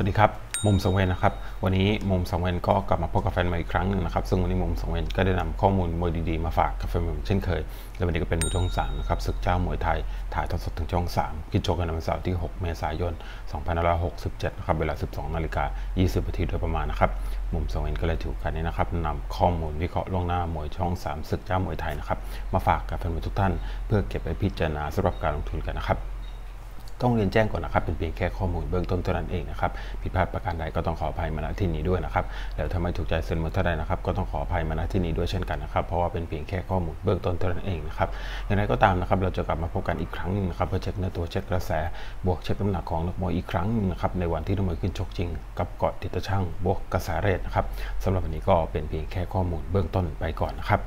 วัสดีครับ มุมสังเวนนะครับ วันนี้มุมสังเวนก็กลับมาพบกับแฟนใหม่อีกครั้งหนึ่งนะครับ ซึ่งวันนี้มุมสังเวนก็ได้นำข้อมูลมวยดีๆมาฝากกับแฟนใหม่เช่นเคย และวันนี้ก็เป็นมวยช่อง3นะครับศึกเจ้ามวยไทย ถ่ายทอดสดถึงช่อง 3 กิจโจกันในวันเสาร์ที่ 6 เมษายน 2567 นะครับ เวลา 12 นาฬิกา 20 นาทีโดยประมาณนะครับ มุมสังเวนก็เลยถือกาสนี้นะครับนำข้อมูลวิเคราะห์ล่วงหน้ามวยช่อง 3 ศึกเจ้ามวยไทยนะครับ มาฝากกับแฟนมวยทุกท่าน เพื่อเก็บไปพิจารณาสำหรับการลงทุนกันนะครับ ต้องเรียนแจ้งก่อนนะครับ เป็นเพียงแค่ข้อมูลเบื้องต้นเท่านั้นเองนะครับผิดพลาดประการใดก็ต้องขออภัยมาณที่นี้ด้วยนะครับแล้วถ้าไม่ถูกใจเซ็นมือเท่าใดนะครับก็ต้องขออภัยมาณที่นี้ด้วยเช่นกันนะครับ เพราะว่าเป็นเพียงแค่ข้อมูลเบื้องต้นเท่านั้นเองนะครับอย่างไรก็ตามนะครับเราจะกลับมาพบกันอีกครั้งนึงนะครับเพื่อเช็คเนื้อตัวเช็คกระแส บวกเช็คน้ำหนักของนักมวยอีกครั้งนึงนะครับในวันที่นักมวยขึ้นชกจริง กับเกาะติดตะช่างบวกกระแสเรทนะครับสำหรับวันนี้ก็เป็นเพียงแค่ข้อมูลเบื้องต้นไปก่อนนะครับ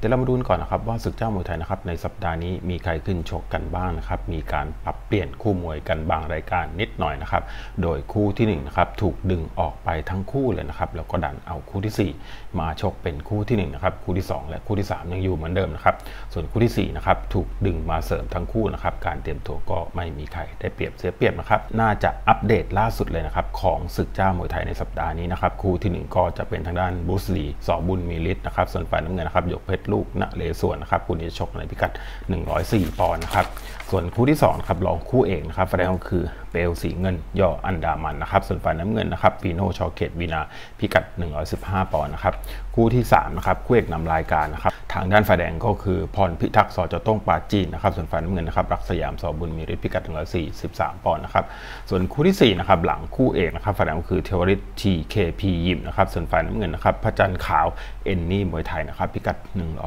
เดี๋ยวเรามาดูก่อนนะครับว่าศึกเจ้ามวยไทยนะครับในสัปดาห์นี้มีใครขึ้นชกกันบ้างนะครับมีการปรับเปลี่ยนคู่มวยกันบางรายการนิดหน่อยนะครับโดยคู่ที่1นะครับถูกดึงออกไปทั้งคู่เลยนะครับแล้วก็ดันเอาคู่ที่ 4 มาชกเป็นคู่ที่1นะครับคู่ที่ 2 และคู่ที่ 3 ยังอยู่เหมือนเดิมนะครับส่วนคู่ที่4นะครับถูกดึงมาเสริมทั้งคู่นะครับการเตรียมตัวก็ไม่มีใครได้เปรียบเสียเปรียบนะครับน่าจะอัปเดตล่าสุดเลยนะครับของศึกเจ้ามวยไทยในสัปดาห์นี้นะครับคู่ที่ 1 ก็จะเป็นทางด้านบูสลีสอบุญมีฤทธิ์นะครับส่วนฝ่ายน้ำเงินนะครับยกเพชรลูกณเลส่วนนะครับคู่นี้ชกในพิกัด 104 ปอนด์นะครับ ส่วนคู่ที่2ครับรองคู่เอกนะครับฝ่ายแดงก็คือเปลวสีเงิน ย.อันดามันนะครับ ส่วนฝ่ายน้ำเงินนะครับฟีโน่ ช.เกตุวีณาพิกัด 115 ปอนด์นะครับ คู่ที่3นะครับคู่เอกนำรายการนะครับ ทางด้านฝ่ายแดงก็คือพรพิทักษ์ส.จ.โต้งปราจีนนะครับส่วนฝ่ายน้ำเงินนะครับรักสยามส.บุญมีฤทธิ์พิกัด143ปอนด์นะครับส่วนคู่ที่4นะครับหลังคู่เอกนะครับฝ่ายแดงก็คือเทวฤทธิ์ทีเคพียิมนะครับส่วนฝ่ายน้ำเงินนะครับพระจันทร์ขาวเอนนี่มวยไทยนะครับพิกัด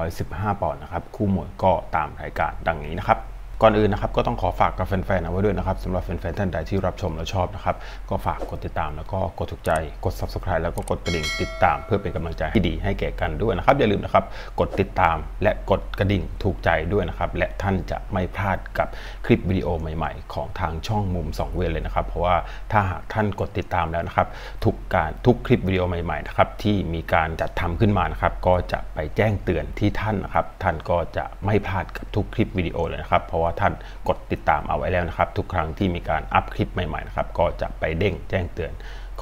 115 ปอนด์นะครับคู่มวยก็ตามรายการดังนี้นะครับ ก่อนอื่นนะครับก็ต้องขอฝากกับแฟนๆเอาไว้ด้วยนะครับสำหรับแฟนๆท่านใดที่รับชมและชอบนะครับก็ฝากกดติดตามแล้วก็กดถูกใจกด subscribe แล้วก็กดกระดิ่งติดตาม เพื่อเป็นกำลังใจที่ดีให้แก่กันด้วยนะครับอย่าลืมนะครับกดติดตามและกดกระดิ่งถูกใจด้วยนะครับและท่านจะไม่พลาดกับคลิปวิดีโอใหม่ ๆ ของทางช่องมุม 2 เวรเลยนะครับเพราะว่าถ้าหากท่านกดติดตามแล้วนะครับทุกการทุกคลิปวิดีโอใหม่ๆนะครับที่มีการจัดทำขึ้นมานะครับก็จะไปแจ้งเตือนที่ท่านนะครับท่านก็จะไม่พลาดกับทุกคลิปวิดีโอเลยนะครับเพราะว่าท่านกดติดตามเอาไว้แล้วนะครับ ทุกครั้งที่มีการอัพคลิปใหม่ๆนะครับก็จะไปเด้งแจ้งเตือน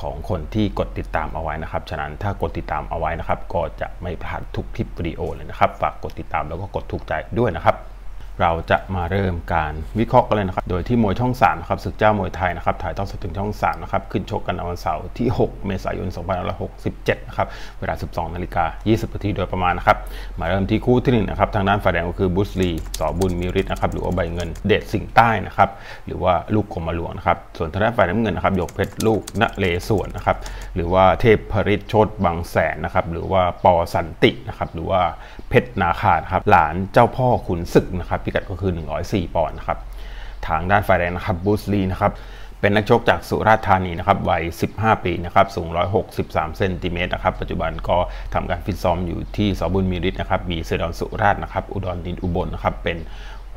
ของคนที่กดติดตามเอาไว้นะครับ ฉะนั้นถ้ากดติดตามเอาไว้นะครับ ก็จะไม่พลาดทุกคลิปวิดีโอเลยนะครับ ฝากกดติดตามแล้วก็กดถูกใจด้วยนะครับ เราจะมาเริ่มการวิเคราะห์กันเลยนะครับ โดยที่มวยช่อง3นะครับศึกเจ้ามวยไทยนะครับถ่ายทอดสดถึงช่อง3นะครับขึ้นชกกันในวันเสาร์ที่ 6 เมษายน 2567 นะครับ เวลา 12 นาฬิกา 20 นาทีโดยประมาณนะครับ มาเริ่มที่คู่ที่1นะครับทางด้านฝ่ายแดงก็คือบุสลีสอบุญมีฤทธิ์นะครับหรือว่าใบเงินเดชสิงใต้นะครับหรือว่าลูกกรมหลวงนะครับส่วนทางด้านฝ่ายน้ำเงินนะครับยกเพชรลูกณเลส่วนนะครับหรือว่าเทพพริชโชตบางแสนนะครับหรือว่าปอสันตินะครับหรือว่าเพชรนาคาครับหลานเจ้าพ่อขุนศึกนะครับพิกัดก็คือ 104 ปอนด์นะครับ ทางด้านฝ่ายแดงนะครับบูสลีนะครับเป็นนักชกจากสุราษฎร์ธานีนะครับวัย 15 ปีนะครับสูง 163 เซนติเมตรนะครับปัจจุบันก็ทำการฟิตซ้อมอยู่ที่ส.บุญมีฤทธิ์นะครับมีเซดอนสุราษฎร์นะครับอุดรดินอุบลนะครับเป็น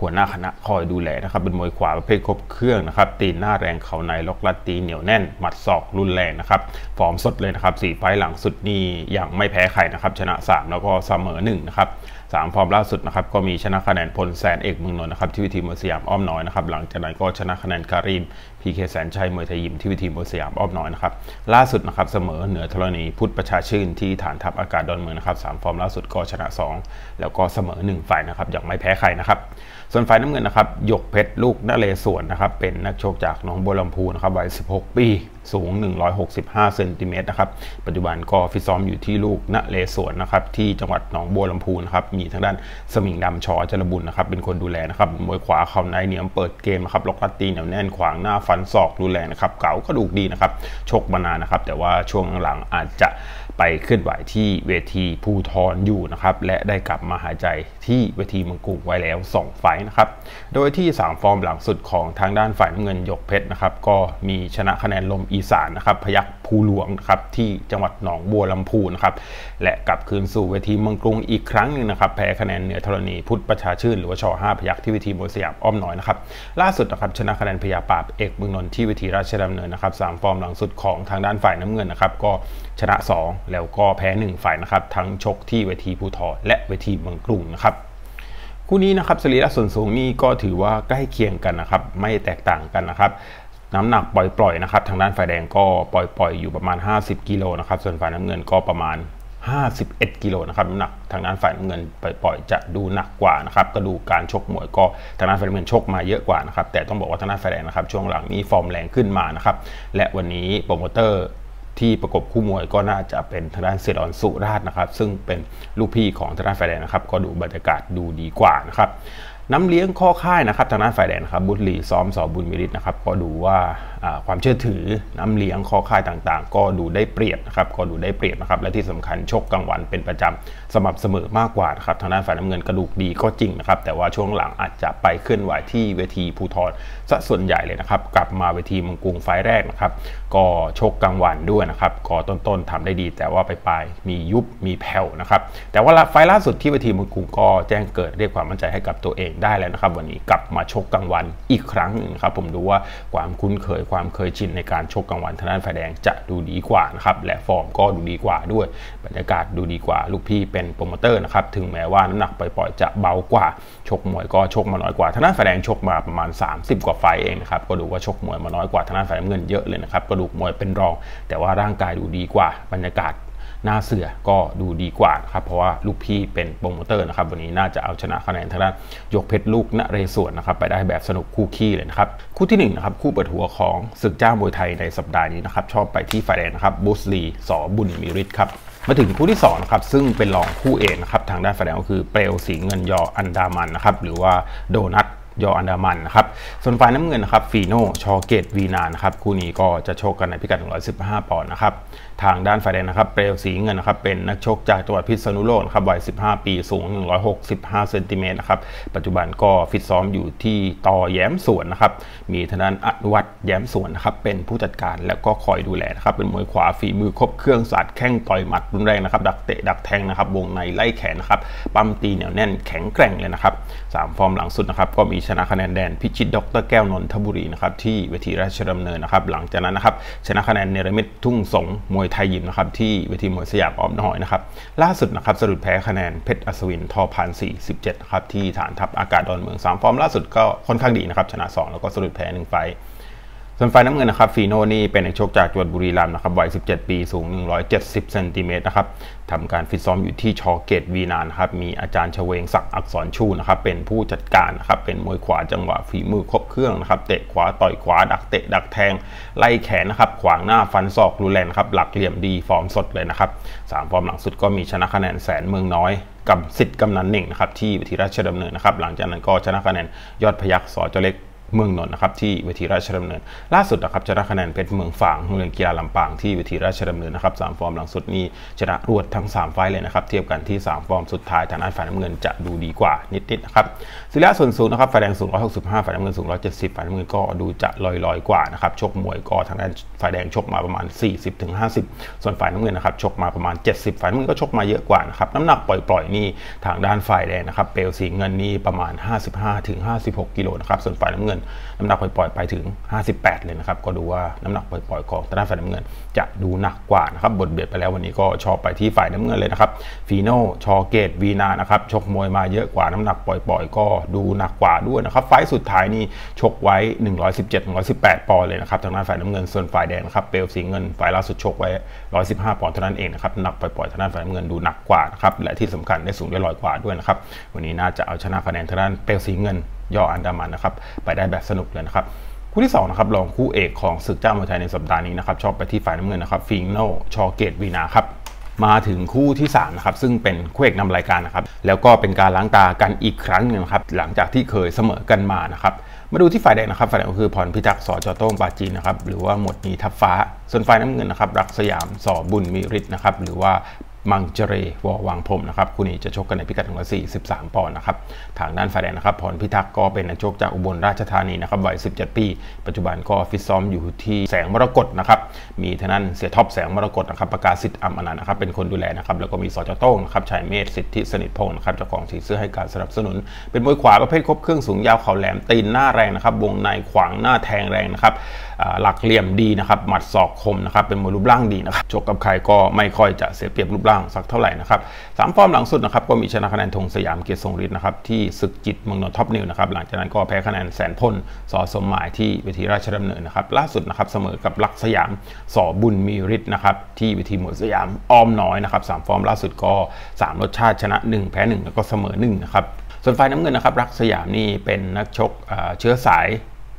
หัวหน้าคณะคอยดูแลนะครับเป็นมวยขวาประเภทครบเครื่องนะครับตีนหน้าแรงเข่าในล็อกลัดตีเหนียวแน่น หมัดศอกรุนแรงนะครับฟอร์มสดเลยนะครับสี่ไฟต์หลังสุดนี่ยังไม่แพ้ใครนะครับชนะ 3 แล้วก็เสมอ1นะครับ สามฟอร์มล่าสุดนะครับก็มีชนะคะแนนพลแสนเอกเมืองนนท์นะครับที่เวทีมวยสยามอ้อมน้อยนะครับหลังจากนั้นก็ชนะคะแนนการีมพีเคแสนชัยมวยไทยยิมที่เวทีมวยสยามอ้อมน้อยนะครับล่าสุดนะครับเสมอเหนือธรณีพุทธประชาชื่นที่ฐานทัพอากาศดอนเมืองนะครับสามฟอร์มล่าสุดก็ชนะ 2 แล้วก็เสมอ 1 ฝ่ายนะครับยังไม่แพ้ใครนะครับส่วนฝ่ายน้ำเงินนะครับยกเพชรลูกนเรศวรนะครับเป็นนักชกจากหนองบัวลำภูนะครับวัย 16 ปี สูง 165 เซนติเมตรนะครับ ปัจจุบันก็ฟิตซ้อมอยู่ที่ลูกนเรศวรนะครับ ที่จังหวัดหนองบัวลำภูนะครับ มีทางด้านสมิงดำชอจรบุญนะครับ เป็นคนดูแลนะครับ มวยขวาเข่าในเหนียวเปิดเกมนะครับ ล็อกลัดตีเหนียวแน่นขวางหน้าฟันศอกรุนแรงนะครับ เก๋ากระดูกดีนะครับ ชกมานานนะครับ แต่ว่าช่วงหลังอาจจะไปเคลื่อนไหวที่เวทีภูทรอยู่นะครับ และได้กลับมาหายใจที่เวทีเมืองกรุงไว้แล้ว 2 ไฟนะครับ โดยที่ 3 ฟอร์มหลังสุดของทางด้านฝ่ายน้ำเงินยกเพชรนะครับ ก็มีชนะคะแนนลมอีสานนะครับพยักภูหลวงนะครับที่จังหวัดหนองบัวลำพูนะครับและกลับคืนสู่เวทีเมืองกรุงอีกครั้งหนึ่งนะครับแพ้คะแนนเหนือธรณีพุทธประชาชื่นหรือว่าช5พยักที่เวทีมวยสยามอ้อมน้อยนะครับล่าสุดนะครับชนะคะแนนพยาปราบเอกเมืองนนท์ที่เวทีราชดำเนินนะครับสามฟอร์มหลังสุดของทางด้านฝ่ายน้ำเงินนะครับก็ชนะ 2 แล้วก็แพ้ 1 ฝ่ายนะครับทั้งชกที่เวทีภูทรและเวทีเมืองกรุงนะครับคู่นี้นะครับสรีระส่วนสูงนี่ก็ถือว่าใกล้เคียงกันนะครับไม่แตกต่างกันนะครับ น้ำหนักปล่อยๆนะครับ ทางด้านฝ่ายแดงก็ปล่อยๆอยู่ประมาณ 50 กิโลนะครับ ส่วนฝ่ายน้ำเงินก็ประมาณ 51 กิโลนะครับน้ำหนักทางด้านฝ่ายน้ำเงินปล่อยๆจะดูหนักกว่านะครับก็ดูการชกมวยก็ทางด้านฝ่ายน้ำเงินชกมาเยอะกว่านะครับ แต่ต้องบอกว่าทางด้านฝ่ายแดงนะครับ ช่วงหลังนี้ฟอร์มแรงขึ้นมานะครับ และวันนี้โปรโมเตอร์ที่ประกบคู่มวยก็น่าจะเป็นทางด้านเซดอนสุราชนะครับ ซึ่งเป็นลูกพี่ของทางด้านฝ่ายแดงนะครับ ก็ดูบรรยากาศดูดีกว่านะครับ น้ำเลี้ยงข้อค่ายนะครับทางด้านฝ่ายแดงนะครับบุตรีซ้อมส.บุญมีฤทธิ์นะครับก็ดูว่า ความเชื่อถือน้ำเลี้ยงข้อค่ายต่างๆ ก็ดูได้เปรียบนะครับก็ดูได้เปรียบนะครับและที่สำคัญชกกลางวันเป็นประจำสม่ำเสมอมากกว่านะครับทางด้านฝ่ายน้ำเงินกระดูกดีก็จริงนะครับแต่ว่าช่วงหลังอาจจะไปเคลื่อนไหวที่เวทีภูธรซะส่วนใหญ่เลยนะครับกลับมาเวทีมังกรไฟต์แรกนะครับก็ชกกลางวันด้วยนะครับก็ต้นๆทำได้ดี แต่ว่าไปปลายมียุบมีแผ่วนะครับแต่ว่าไฟต์ล่าสุดที่เวทีมังกรก็แจ้งเกิดเรียกความมั่นใจให้กับตัวเองได้แล้วนะครับวันนี้กลับมาชกกลางวันอีกครั้งหนึ่งครับผมดูว่าความคุ้นเคยความเคยชินในการชกกลางวันทางด้านฝ่ายแดงจะดูดีกว่านะครับและฟอร์มก็ดูดีกว่าด้วยบรรยากาศดูดีกว่าลูกพี่เป็นโปรโมเตอร์นะครับถึงแม้ว่าน้ำหนักปล่อยๆจะเบากว่าชกมวยก็ชกมาน้อยกว่าทางด้านฝ่ายแดงชกมาประมาณ 30 กว่าไฟต์เองนะครับก็ดูว่าชกมวยมาน้อยกว่าทางด้านฝ่ายน้ำเงินเยอะเลยนะครับกระดูกมวยเป็นรอง แต่ว่าร่างกายดูดีกว่าบรรยากาศ หน้าเสื่อก็ดูดีกว่าครับเพราะว่าลูกพี่เป็นโปรโมเตอร์นะครับวันนี้น่าจะเอาชนะคะแนนทางด้านยกเพชรลูกนเรศวรนะครับไปได้แบบสนุกคู่คี่เลยนะครับคู่ที่1นะครับคู่เปิดหัวของศึกจ้าวมวยไทยในสัปดาห์นี้นะครับชอบไปที่ฝ่ายแดงนะครับบุสลีส.บุญมีฤทธิ์ครับมาถึงคู่ที่2นะครับซึ่งเป็นรองคู่เอกนะครับทางด้านฝ่ายแดงก็คือเปลวสีเงินย.อันดามันนะครับหรือว่าโดนัทยออันดามันนะครับ ส่วนฝ่ายน้ำเงินนะครับฟีโนชอเกตวีนานะครับ คู่นี้ก็จะโชกกันในพิกัด 115 ปอนด์นะครับทางด้านฝ่ายแดงนะครับเปลวสีเงินนะครับเป็นนักชกจากจังหวัดพิษณุโลกครับวัย 15 ปีสูง 165 เซนติเมตรนะครับปัจจุบันก็ฟิตซ้อมอยู่ที่ต่อแย้มสวนนะครับมีทางด้านอนุวัตรแย้มสวนนะครับเป็นผู้จัดการแล้วก็คอยดูแลนะครับเป็นมวยขวาฝีมือครบเครื่องสาดแข้งต่อยหมัดรุนแรงนะครับดักเตะดักแทงนะครับวงในไล่แขนนะครับปั๊มตีเหนียวแน่นแข็งแกร่งเลยนะครับสามฟอร์มหลังสุดนะครับก็มีชนะคะแนนแดนพิชิตดรแก้วนนทบุรีนะครับที่เวทีราชดำเนินนะครับหลังจากนั้นนะครับชนะคะแนนเนรมิตทุ่งสงมวยไทยยิมนะครับที่เวทีมวยสยามอ้อมน้อยนะครับล่าสุดนะครับสรุปแพ้คะแนนเพชรอัศวินทอพันสี่สิบเจ็ดครับที่ฐานทัพอากาศดอนเมืองสามฟอร์มล่าสุดก็ค่อนข้างดีนะครับชนะสองแล้วก็สรุปแพ้หนึ่งไฟ ส่วนไฟน้ำเงินนะครับฟีโนนี่เป็นนักชกจากจังหวัดบุรีรัมย์นะครับวัย 17 ปีสูง 170เซนติเมตรนะครับทำการฟิตซ้อมอยู่ที่ช.เกตุวีณานะครับมีอาจารย์เฉวงศักดิ์อักษรชูนะครับเป็นผู้จัดการนะครับเป็นมวยขวาจังหวะฝีมือครบเครื่องนะครับเตะขวาต่อยขวาดักเตะดักแทง ไล่แขนนะครับขวางหน้าฟันศอกรุนแรงครับหลักเหลี่ยมดีฟอร์มสดเลยนะครับสามฟอร์มหลังสุดก็มีชนะคะแนนแสนเมืองน้อยกับสิทธิ์กำนันหนึ่งนะครับที่เวทีราชดำเนินนะครับหลังจากนั้นก็ชนะคะแนนยอดพยักสอเจเล็ก เมืองนนท์นะครับที่เวทีราชดำเนิน ล่าสุดนะครับชนะคะแนนเพชรเมืองฝางโรงเรียนกีฬาลำปางที่เวทีราชดำเนินนะครับสามฟอร์มหลังสุดนี้ชนะรวดทั้ง 3 ไฟเลยนะครับเทียบกันที่ 3 ฟอร์มสุดท้ายทางด้านฝ่ายน้ำเงินจะดูดีกว่านิดๆนะครับศิลาส่วนสูงนะครับฝ่ายแดงสูง 165 ฝ่ายน้ำเงินสูง 170 ฝ่ายน้ำเงินก็ดูจะลอยๆกว่านะครับชกมวยก็ทางด้านฝ่ายแดงชกมาประมาณ 40-50 ส่วนฝ่ายน้ำเงินนะครับชกมาประมาณ 70 ฝ่ายน้ำเงินก็ชกมาเยอะกว่านะครับน้ำหนักปล่อยๆนี่ทางด้านฝ่ายแดงนะครับเปลวสีเงินนี่ประมาณ 55-56 กิโลนะครับส่วนฝ่ายน้ำเงินน้ำหนักปล่อยๆไปถึง 58 เลยนะครับ ก็ดูว่าน้ำหนักปล่อยๆของทางด้านฝ่ายน้ำเงิน จะดูหนักกว่านะครับ บทเบียดไปแล้ววันนี้ก็ชอบไปที่ฝ่ายน้ำเงินเลยนะครับ ฟีโนชอเกตวีนานะครับ ชกมวยมาเยอะกว่าน้ำหนักปล่อยๆ ก็ดูหนักกว่าด้วยนะครับ ไฟสุดท้ายนี่ชกไว้ 117-118 ปอนด์เลยนะครับ ทางด้านฝ่ายน้ำเงิน ส่วนฝ่ายแดงนะครับ เปลวสีเงิน ฝ่ายล่าสุดชกไว้ 115 ปอนด์เท่านั้นเองนะครับ หนักปล่อยๆ ทางด้านฝ่ายน้ำเงินดูหนักกว่านะครับ และที่สำคัญได้สูงได้ลอยกว่าด้วยนะครับ วันนี้น่าจะเอาชนะคะแนนทางด้านเปลวสีเงินย่ออันดามันนะครับไปได้แบบสนุกเลยนะครับคู่ที่2นะครับรองคู่เอกของศึกจ้าวมวยไทยในสัปดาห์นี้นะครับชอบไปที่ฝ่ายน้ำเงินนะครับฟีโน่ ช.เกตุวีณาครับมาถึงคู่ที่3นะครับซึ่งเป็นคู่เอกนำรายการนะครับแล้วก็เป็นการล้างตากันอีกครั้งหนึ่งครับหลังจากที่เคยเสมอกันมานะครับมาดูที่ฝ่ายแดงนะครับฝ่ายแดงก็คือพรพิทักษ์ส.จ.โต้งปราจีนนะครับหรือว่าหมดนีทับฟ้า ส่วนฝ่ายน้ำเงินนะครับรักสยามส.บุญมีฤทธิ์นะครับหรือว่า มังเจเรวอวังพรมนะครับคู่นี้จะชกกันในพิกัดของ43 ปอนด์นะครับทางด้านฝ่ายแดงนะครับพรพิทักษ์ก็เป็นนักชกจากอุบลราชธานีนะครับวัย 17 ปี ปัจจุบันก็ฟิตซ้อมอยู่ที่แสงมรกตนะครับมีทนั้นเสี่ยท็อปแสงมรกตนะครับประกาศสิทธิ์อัมอนันต์นะครับเป็นคนดูแลนะครับแล้วก็มีส.จ.โต้งนะครับชัยเมธสิทธิสนิทพงศ์นะครับเจ้าของสีเสื้อให้การสนับสนุน เป็นมวยขวาประเภทครบเครื่องสูงยาวเข่าแหลมตีนหน้าแรงนะครับวงในขวางหน้าแทงแรงนะครับหลักเหลี่ยมดีนะครับหมัดศอกคมนะครับเป็นมวยรูปร่างดีนะครับชกกับใครก็ไม่ค่อยจะเสียเปรียบรูปร่างสักเท่าไหร่นะครับสามฟอร์มหลังสุดนะครับก็มีชนะคะแนนธงสยามเกียรติทรงฤทธิ์นะครับที่ศึกจิตเมืองนนท์ท็อปนิวนะครับหลังจากนั้นก็แพ้คะแนนแสนพลสอสมหมายที่เวทีราชดำเนินนะครับล่าสุดนะครับเสมอกับรักสยามสอบุญมีฤทธิ์นะครับที่เวทีมวยสยามอ้อมน้อยนะครับสามฟอร์มล่าสุดก็ 3 รสชาติชนะ 1 แพ้ 1 แล้วก็เสมอ1นะครับส่วนฝ่ายน้ำเงินนะครับรักสยามนี่เป็นนักชกเชื้อสาย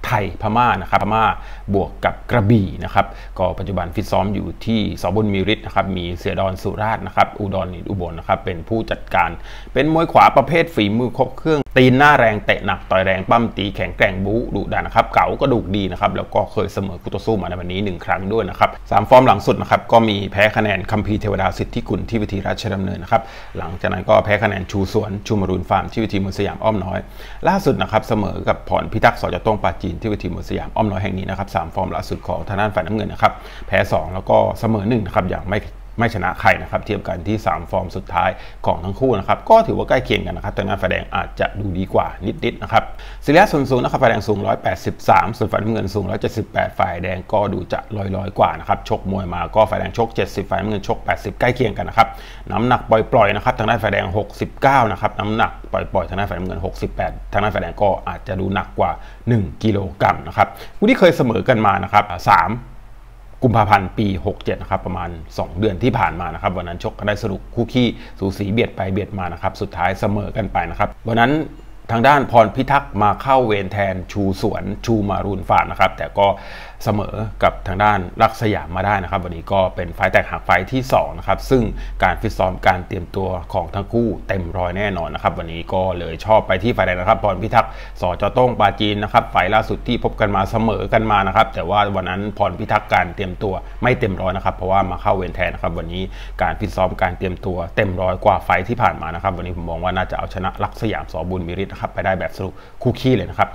ไทยพม่านะครับพม่าบวกกับกระบี่นะครับก็ปัจจุบันฟิตซ้อมอยู่ที่สบุญมีฤทธิ์นะครับมีเสี่ยดอนสุราษฎร์นะครับอุดรอุบลนะครับเป็นผู้จัดการ เป็นมวยขวาประเภทฝีมือครบเครื่องตีนหน้าแรงเตะหนักต่อยแรงปั้มตีแข็งแกร่งบู๊ดุดันนะครับเก๋ากระดูกดีนะครับแล้วก็เคยเสมอคู่ต่อสู้มาในวันนี้ 1 ครั้งด้วยนะครับสามฟอร์มหลังสุดนะครับก็มีแพ้คะแนนคัมภีเทวดาสิทธิกุลที่เวทีราชดำเนินนะครับหลังจากนั้นก็แพ้คะแนนชูสวนชูมารุนฟาร์มที่เวทีมวยสยามอ้อมน้อย ล่าสุดนะครับเสมอกับพรพิทักษ์ส.จ.โต้งปราจีนที่เวทีมวยสยามอ้อมน้อยแห่งนี้นะครับสามฟอร์มล่าสุดของทางด้านฝ่ายน้ำเงินนะครับแพ้ 2 แล้วก็เสมอ1นะครับอย่างไม่ ไม่ชนะใครนะครับเทียบกันที่ 3 ฟอร์มสุดท้ายของทั้งคู่นะครับก็ถือว่าใกล้เคียงกันนะครับแต่งานฝ่ายแดงอาจจะดูดีกว่านิดๆนะครับสิริยะส่วนสูงนะครับฝ่ายแดงสูง 183 ส่วนฝ่ายน้ำเงินสูง 178 ฝ่ายแดงก็ดูจะลอยๆกว่านะครับชกมวยมาก็ฝ่ายแดงชก 70 ฝ่ายน้ำเงินชก 80 ใกล้เคียงกันนะครับน้ำหนักปล่อยๆนะครับทางด้านฝ่ายแดง 69 นะครับน้ำหนักปล่อยๆทางด้านฝ่ายน้ำเงิน 68 ทางด้านฝ่ายแดงก็อาจจะดูหนักกว่า 1 กิโลกรัมนะครับคู่ที่เคยเสมอกันมานะครับ3 กุมภาพันธ์ปี 67 นะครับ ประมาณ 2 เดือนที่ผ่านมานะครับ วันนั้นชกกันได้สนุกคู่ขี้สูสีเบียดไปเบียดมานะครับ สุดท้ายเสมอกันไปนะครับ วันนั้น ทางด้านพรพิทักษ์มาเข้าเวรแทนชูสวนชูมารุนฟาดนะครับ แต่ก็เสมอกับทางด้านรักสยามมาได้นะครับ วันนี้ก็เป็นไฟแตกหักไฟที่2นะครับซึ่งการฟิตซ้อมการเตรียมตัวของทั้งคู่เต็มร้อยแน่นอนนะครับ วันนี้ก็เลยชอบไปที่ฝ่ายแดงนะครับพรพิทักษ์สอจอต้งปาจีนนะครับไฟล่าสุดที่พบกันมาเสมอกันมานะครับ แต่ว่าวันนั้นพรพิทักษ์การเตรียมตัวไม่เต็มร้อยนะครับเพราะว่ามาเข้าเวรแทนนะครับ วันนี้การฟิตซ้อมการเตรียมตัวเต็มร้อยกว่าไฟที่ผ่านมานะครับ วันนี้ผมมองว่าน่าจะเอาชนะลักสยามสอบุญมิริตนะครับไปได้แบบสรุปคู่ขี้เลยนะครับ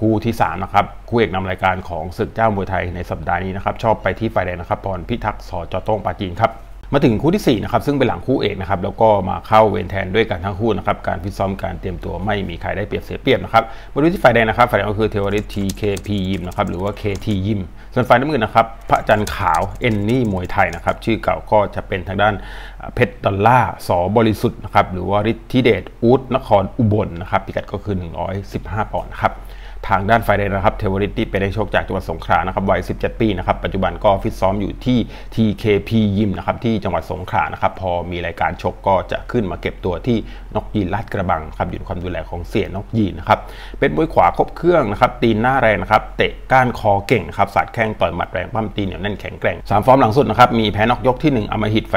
คู่ที่3นะครับคู่เอกนำรายการของศึกเจ้ามวยไทยในสัปดาห์นี้นะครับชอบไปที่ฝ่ายแดงนะครับพรพิทักษ์สอจต้งปาจีนครับ มาถึงคู่ที่4นะครับซึ่งเป็นหลังคู่เอกนะครับแล้วก็มาเข้าเวรแทนด้วยกันทั้งคู่นะครับการฟิตซ้อมการเตรียมตัวไม่มีใครได้เปรียบเสียเปรียบนะครับมาดูที่ฝ่ายแดงนะครับฝ่ายแดงก็คือเทวริสทีเคพียิมนะครับหรือว่า KT ยิมส่วนฝ่ายน้ำเงินนะครับพระจันทร์ขาวเอนนี่มวยไทยนะครับชื่อเก่าก็จะเป็นทางด้านเพชรดอลล่าสอบริสุทธิ์นะครับหรือว่าฤทธิเดชอูดนครอุบลนะครับพิกัดก็คือ 115 ปอนด์ครับ ทางด้านไฟเดนนะครับเทวริตที่เป็นนักชกจากจังหวัดสงขลานะครับวัย 17 ปีนะครับปัจจุบันก็ฟิตซ้อมอยู่ที่ TKP ยิมนะครับที่จังหวัดสงขลานะครับพอมีรายการชกก็จะขึ้นมาเก็บตัวที่นกยีนลาดกระบังครับอยู่ในความดูแลของเสียนกยีนนะครับเป็นมวยขวาครบเครื่องนะครับตีนหน้าแรงนะครับเตะก้านคอเก่งครับสัดแข้งต่อยหมัดแรงปั้มตีเหนียวแน่นแข็งแกร่งสามฟอร์มหลังสุดนะครับมีแพ้น็อกยกที่ 1อมหิตไฟ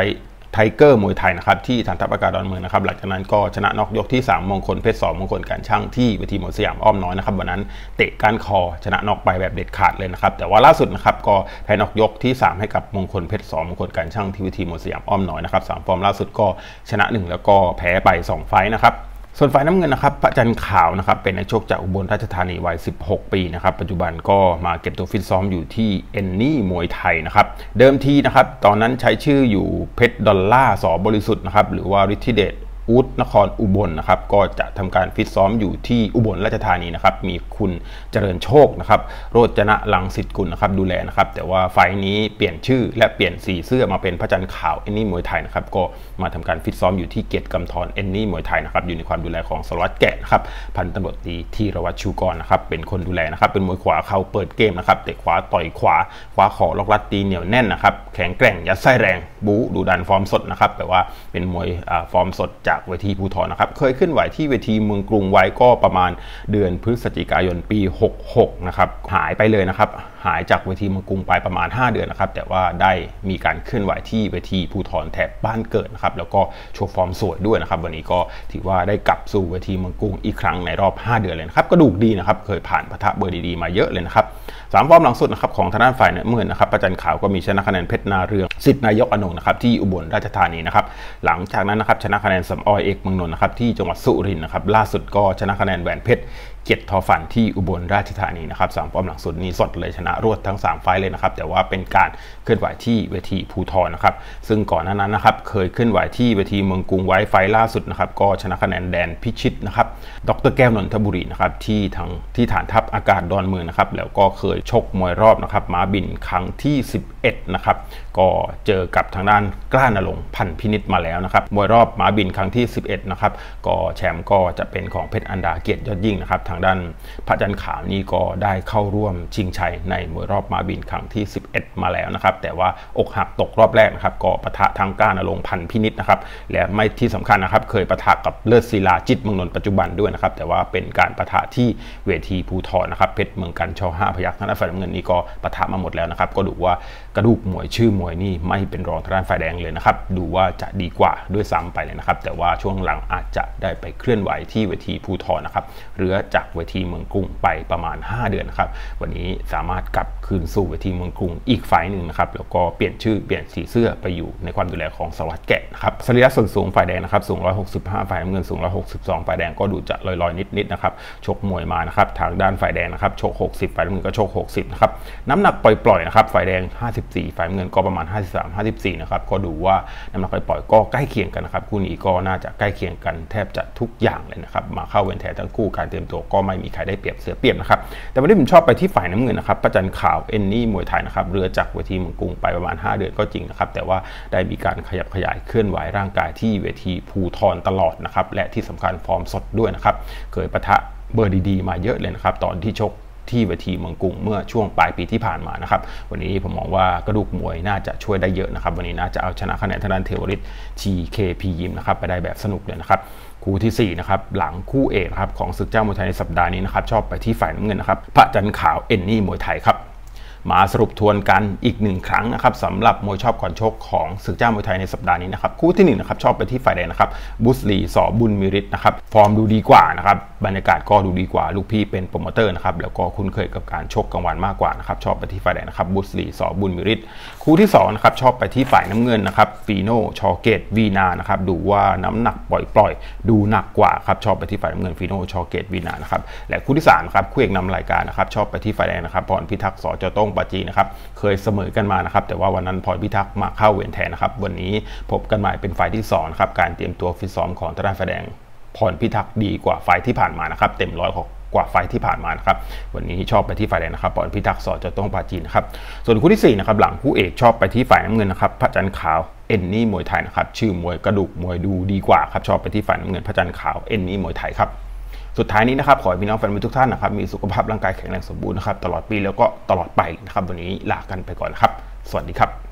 ไทเกอร์มวยไทยนะครับที่ฐานทัพอากาศดอนเมืองนะครับหลังจากนั้นก็ชนะน็อกยกที่ 3 มงคลเพชรสองมงคลการช่างที่เวทีมวยสยามอ้อมน้อยนะครับวันนั้นเตะก้านคอชนะน็อกไปแบบเด็ดขาดเลยนะครับแต่ว่าล่าสุดนะครับก็แพ้น็อกยกที่ 3 ให้กับมงคลเพชรสองมงคลการช่างที่เวทีมวยสยามอ้อมน้อยนะครับสามฟอร์มล่าสุดก็ชนะ 1 แล้วก็แพ้ไป 2 ไฟนะครับ ส่วนฝ่ายน้ำเงินนะครับพระจันทร์ขาวนะครับเป็นนักชกจากอุบลราชธานีวัย 16 ปีนะครับปัจจุบันก็มาเก็บตัวฟิตซ้อมอยู่ที่เอนนี่มวยไทยนะครับเดิมทีนะครับตอนนั้นใช้ชื่ออยู่เพชรดอลล่าสอบริสุทธิ์นะครับหรือว่าฤทธิเดช อูดนครอุบลนะครับก็จะทำการฟิตซ้อมอยู่ที่อุบลราชธานีนะครับมีคุณเจริญโชคนะครับโรจนะลังสิทธิ์กุลนะครับดูแลนะครับแต่ว่าไฟนี้เปลี่ยนชื่อและเปลี่ยนสีเสื้อมาเป็นพระจันทร์ขาวเอนนี่มวยไทยนะครับก็มาทำการฟิตซ้อมอยู่ที่เกียรติกำธรเอนนี่มวยไทยนะครับอยู่ในความดูแลของสลวัตแกะนะครับพันตำรวจตีธีรวัตชูกรนะครับเป็นคนดูแลนะครับเป็นมวยขวาเข้าเปิดเกมนะครับเตะขวาต่อยขวาขวาขอล็อกลัดตีเหนียวแน่นนะครับแข็งแกร่งยัดไส้แรงบู๊ดูดันฟอร์มสดนะครับแต่ว่าเป็นมวยฟอร์มสดจากเวทีภูทรนะครับ เคยขึ้นไหวที่เวทีเมืองกรุงไว้ก็ประมาณเดือนพฤศจิกายนปี 66 นะครับ หายไปเลยนะครับ หายจากเวทีเมืองกรุงไปประมาณ 5 เดือนนะครับ แต่ว่าได้มีการเคลื่อนไหวที่เวทีภูทรแถบบ้านเกิดนะครับ แล้วก็โชว์ฟอร์มสวยด้วยนะครับ วันนี้ก็ถือว่าได้กลับสู่เวทีเมืองกรุงอีกครั้งในรอบ 5 เดือนเลยนะครับ กระดูกดีนะครับ เคยผ่านพะทะเบอร์ดีๆมาเยอะเลยนะครับสามฟอร์มหลังสุดนะครับของทางด้านฝ่ายเนี่ยเมื่อนะครับประจันขาวก็มีชนะคะแนนเพชรนาเรืองสิทธินายกอนงนะครับที่อุบลราชธานีนะครับหลังจากนั้นนะครับชนะคะแนนสำออยเอกเมืองนนท์นะครับที่จังหวัดสุรินทร์นะครับล่าสุดก็ชนะคะแนนแหวนเพชร เกียรติทอฝันที่อุบลราชธานีนะครับสามป้อมหลังสุดนี้สดเลยชนะรวดทั้ง 3 ไฟเลยนะครับแต่ว่าเป็นการเคลื่อนไหวที่เวทีภูทรนะครับซึ่งก่อนหน้านั้นนะครับเคยเคลื่อนไหวที่เวทีเมืองกรุงไว้ไฟล่าสุดนะครับก็ชนะคะแนนแดนพิชิตนะครับดรแก้วนนทบุรีนะครับที่ทางที่ฐานทัพอากาศดอนเมืองนะครับแล้วก็เคยชกมวยรอบนะครับม้าบินครั้งที่ 11นะครับก็เจอกับทางด้านกล้านรงพันพินิษมาแล้วนะครับมวยรอบม้าบินครั้งที่ 11นะครับก็แชมป์ก็จะเป็นของเพชรอันดาเกียรติยอดยิ่งนะครับางด้านพระจันทร์ขาวนี่ก็ได้เข้าร่วมชิงชัยในมวยรอบมาบินครั้งที่ 11 มาแล้วนะครับ แต่ว่าอกหักตกรอบแรกนะครับก็ปะทะทางก้านรงพันพินิษนะครับและไม่ที่สำคัญนะครับ เคยปะทะกับเลิศศิลาจิตเมืองนนท์ปัจจุบันด้วยนะครับ แต่ว่าเป็นการปะทะที่เวทีภูทรนะครับเพชรเมืองกันชอห้าพยักษ์ทางด้านฝ่ายน้ำเงินนี่ก็ปะทะมาหมดแล้วนะครับ ก็ดูว่ากระดูกมวยชื่อมวยนี่ไม่เป็นรองทางด้านฝ่ายแดงเลยนะครับ ดูว่าจะดีกว่าด้วยซ้ำไปเลยนะครับ แต่ว่าช่วงหลังอาจจะได้ไปเคลื่อนไหวที่เวทีภูทรนะครับเรือจะากเวทีเมืองกรุงไปประมาณ 5 เดือนนะครับ วันนี้สามารถกลับคืนสู่เวทีเมืองกรุงอีกไฟหนึ่งนะครับ แล้วก็เปลี่ยนชื่อเปลี่ยนสีเสื้อไปอยู่ในความดูแลของสวัสดิ์แกะนะครับ สรีระส่วนสูงฝ่ายแดงนะครับสูง 165 ฝ่ายน้ำเงินสูง 162 ฝ่ายแดงก็ดูจะลอยๆ นิดๆนะครับ ชกมวยมานะครับ ทางด้านฝ่ายแดงนะครับ ชก 60 ฝ่ายน้ำเงินก็ชก 60 นะครับ น้ำหนักปล่อยๆ นะครับ ฝ่ายแดง 54 ฝ่ายน้ำเงินก็ประมาณ 53 54 นะครับ ก็ดูว่าน้ำหนักปล่อยๆ ก็ใกล้เคียงกันนะครับ คู่นี้ก็น่าจะใกล้เคียงกันแทบจะทุกอย่างเลยนะครับ มาเข้าเวนแทนทั้งคู่การเตรียมตัวก็ไม่มีใครได้เปรียบเสียเปรียบนะครับ แต่วันนี้ผมชอบไปที่ฝ่ายน้ำเงินนะครับประจันข่าวเอนนี่มวยไทยนะครับเรือจากเวทีเมืองกรุงไปประมาณ 5 เดือนก็จริงนะครับ แต่ว่าได้มีการขยับขยายเคลื่อนไหวร่างกายที่เวทีภูทรตลอดนะครับและที่สำคัญฟอร์มสดด้วยนะครับเคยปะทะเบอร์ดีๆ มาเยอะเลยนะครับตอนที่ชกที่เวทีเมืองกรุงเมื่อช่วงปลายปีที่ผ่านมานะครับ วันนี้ผมมองว่ากระดูกมวยน่าจะช่วยได้เยอะนะครับ วันนี้น่าจะเอาชนะคะแนนทางด้านเทวริต TKP ยิมนะครับไปได้แบบสนุกเลยนะครับ คู่ที่ 4 นะครับ หลังคู่เอกครับของศึกจ้าวมวยไทยในสัปดาห์นี้นะครับ ชอบไปที่ฝ่ายน้ำเงินนะครับพระจันทร์ขาวเอนนี่มวยไทยครับ มาสรุปทวนกันอีกหนึ่งครั้งนะครับสำหรับมวยชอบก่อนชกของศึกจ้าวมวยไทยในสัปดาห์นี้นะครับคู่ที่1นะครับชอบไปที่ฝ่ายแดงนะครับบุสลีสอบุญมีฤทธิ์นะครับฟอร์มดูดีกว่านะครับบรรยากาศก็ดูดีกว่าลูกพี่เป็นโปรโมเตอร์นะครับแล้วก็คุ้นเคยกับการชกกลางวันมากกว่านะครับชอบไปที่ฝ่ายแดงนะครับบุสลีสอบุญมีฤทธิ์คู่ที่2นะครับชอบไปที่ฝ่ายน้ำเงินนะครับฟีโนชอเกตวีนานะครับดูว่าน้ำหนักปล่อยๆ ดูหนักกว่าครับชอบไปที่ฝ่ายน้ำเงินฟีโนชอเกตวีนานะครับและคู่ที่3ครับคู่เอกนำรายการนะครับชอบไปที่ฝ่ายแดงนะครับพรพิทักษ์สจต้งปาจีนะครับเคยเสมอกันมานะครับแต่ว่าวันนั้นพรพิทักษ์มาเข้าเวรแทนนะครับวันนี้พบกันใหม่เป็นไฟที่2นะครับการเตรียมตัวฟิตซ้อมของตราแสดงพรพิทักษ์ดีกว่าไฟที่ผ่านมานะครับ เต็มร้อยกว่าไฟที่ผ่านมานะครับ วันนี้ชอบไปที่ฝ่ายแดงนะครับปอนพิทักษ์สอจะต้องปาจีนนะครับ ส่วนคู่ที่4นะครับหลังคู่เอกชอบไปที่ฝ่ายน้ำเงินนะครับพระจันทร์ขาวเอ็นนี่มวยไทยนะครับชื่อมวยกระดูกมวยดูดีกว่าครับชอบไปที่ฝ่ายน้ำเงินพระจันทร์ขาวเอ็นนี่มวยไทยครับ สุดท้ายนี้นะครับขอให้พี่น้องแฟนมวยทุกท่านนะครับมีสุขภาพร่างกายแข็งแรงสมบูรณ์นะครับตลอดปีแล้วก็ตลอดไปนะครับวันนี้ลากันไปก่อนนะครับ สวัสดีครับ